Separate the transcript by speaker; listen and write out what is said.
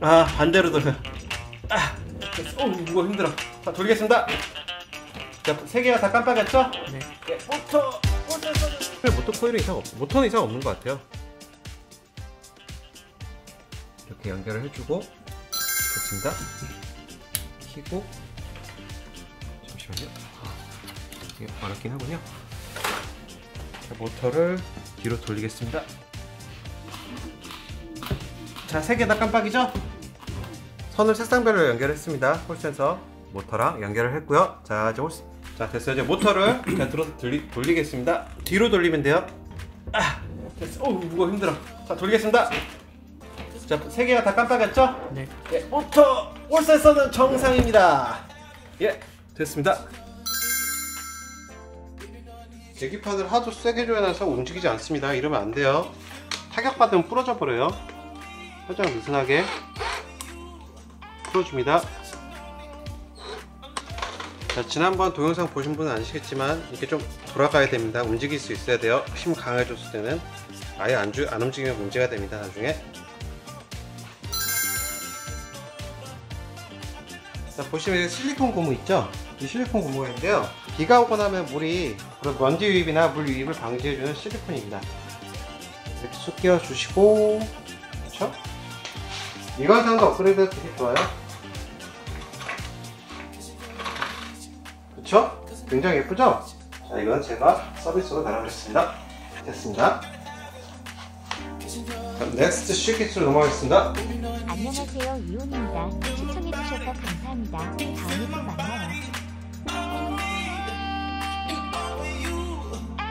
Speaker 1: 아 반대로 돌려 아 됐어. 어 무거 힘들어 자 돌리겠습니다 자 세 개가 다 깜빡였죠?
Speaker 2: 네.
Speaker 1: 네 모터 모터 모터 모터 코일은 이상 없 모터는 이상 없는 것 같아요 이렇게 연결을 해주고 됐습니다 키고 잠시만요 아, 이게 어렵긴 하군요 자, 모터를 뒤로 돌리겠습니다 자, 세 개 다 깜빡이죠? 선을 색상별로 연결했습니다. 홀센서 모터랑 연결을 했고요. 자, 이제 홀스... 자, 됐어요. 이제 모터를 그냥 들어서 돌리, 돌리겠습니다. 뒤로 돌리면 돼요. 아, 됐어. 어, 무거 힘들어. 자, 돌리겠습니다. 자, 세 개가 다 깜빡였죠?
Speaker 2: 네.
Speaker 1: 예, 모터 홀센서는 정상입니다. 예, 됐습니다. 계기판을 하도 세게 조여놔서 움직이지 않습니다. 이러면 안 돼요. 타격받으면 부러져 버려요. 살짝 느슨하게 풀어줍니다. 자, 지난번 동영상 보신 분은 아시겠지만 이렇게 좀 돌아가야 됩니다. 움직일 수 있어야 돼요. 힘 강해졌을 때는 아예 안, 주, 안 움직이면 문제가 됩니다. 나중에 자, 보시면 실리콘 고무 있죠? 이 실리콘 고무가 있는데요. 비가 오고 나면 물이 그런 먼지 유입이나 물 유입을 방지해주는 실리콘입니다. 이렇게 쑥 끼워주시고 그렇죠? 미관상도 업그레이드 되게 좋아요. 그쵸? 굉장히 예쁘죠? 자, 이건 제가 서비스로 달아드렸습니다. 됐습니다. next 실킷으로 넘어가겠습니다.
Speaker 3: 안녕하세요 이온입니다. 추천해주셔서 감사합니다. 다음에 또 만나요.